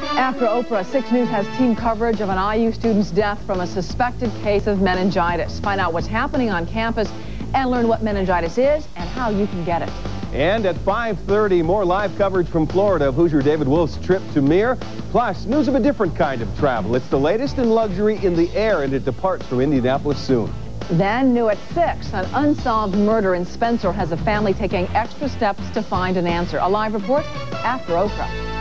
After Oprah, 6 News has team coverage of an IU student's death from a suspected case of meningitis. Find out what's happening on campus and learn what meningitis is and how you can get it. And at 5.30, more live coverage from Florida of Hoosier David Wolf's trip to Mir. Plus, news of a different kind of travel. It's the latest in luxury in the air, and it departs from Indianapolis soon. Then, new at 6, an unsolved murder in Spencer has a family taking extra steps to find an answer. A live report after Oprah.